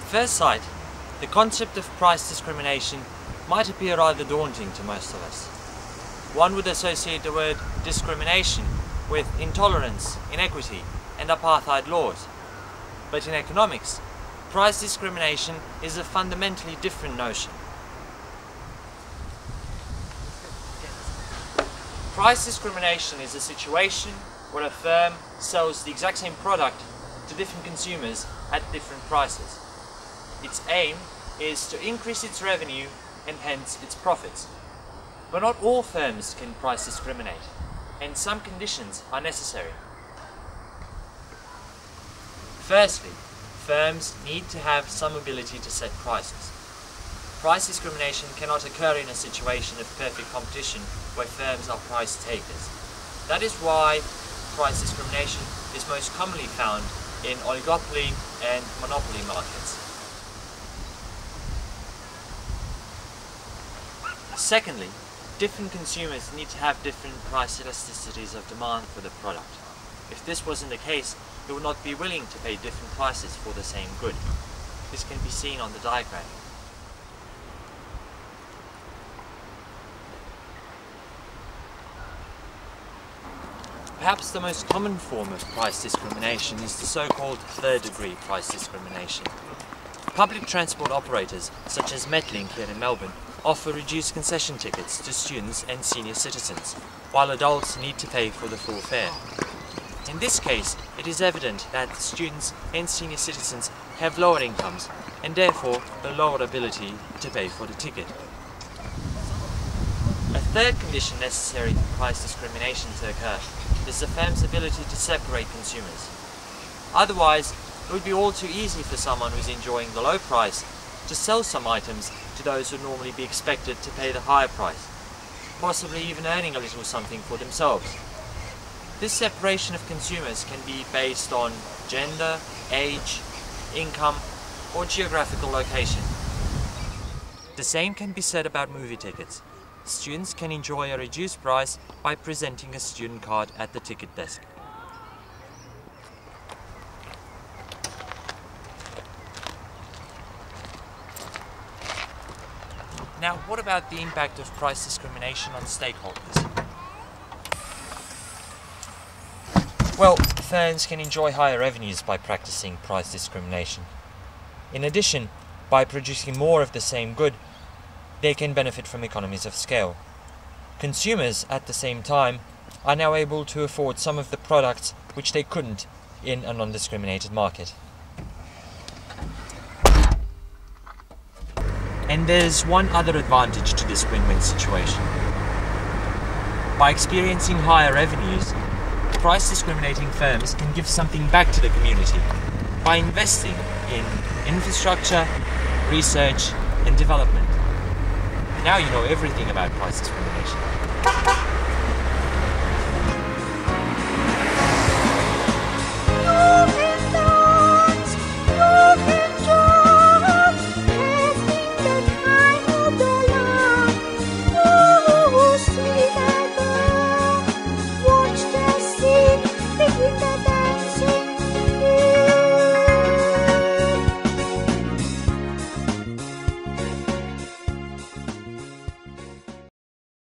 first sight, the concept of price discrimination might appear rather daunting to most of us. One would associate the word discrimination with intolerance, inequity, and apartheid laws. But in economics, price discrimination is a fundamentally different notion. Price discrimination is a situation where a firm sells the exact same product to different consumers at different prices. Its aim is to increase its revenue and hence its profits. But not all firms can price discriminate, and some conditions are necessary. Firstly, firms need to have some ability to set prices. Price discrimination cannot occur in a situation of perfect competition where firms are price takers. That is why price discrimination is most commonly found in oligopoly and monopoly markets. Secondly, different consumers need to have different price elasticities of demand for the product. If this wasn't the case, they would not be willing to pay different prices for the same good. This can be seen on the diagram. Perhaps the most common form of price discrimination is the so-called third-degree price discrimination. Public transport operators, such as Metlink here in Melbourne, offer reduced concession tickets to students and senior citizens, while adults need to pay for the full fare. In this case, it is evident that students and senior citizens have lower incomes and therefore a lower ability to pay for the ticket. A third condition necessary for price discrimination to occur is the firm's ability to separate consumers. Otherwise, it would be all too easy for someone who's enjoying the low price to sell some items to those who normally be expected to pay the higher price, possibly even earning a little something for themselves. This separation of consumers can be based on gender, age, income, or geographical location. The same can be said about movie tickets. Students can enjoy a reduced price by presenting a student card at the ticket desk. Now, what about the impact of price discrimination on stakeholders? Well, firms can enjoy higher revenues by practicing price discrimination. In addition, by producing more of the same good, they can benefit from economies of scale. Consumers, at the same time, are now able to afford some of the products which they couldn't in a non discriminated market. And there's one other advantage to this win win situation. By experiencing higher revenues, price discriminating firms can give something back to the community by investing in infrastructure, research, and development. Now you know everything about price discrimination.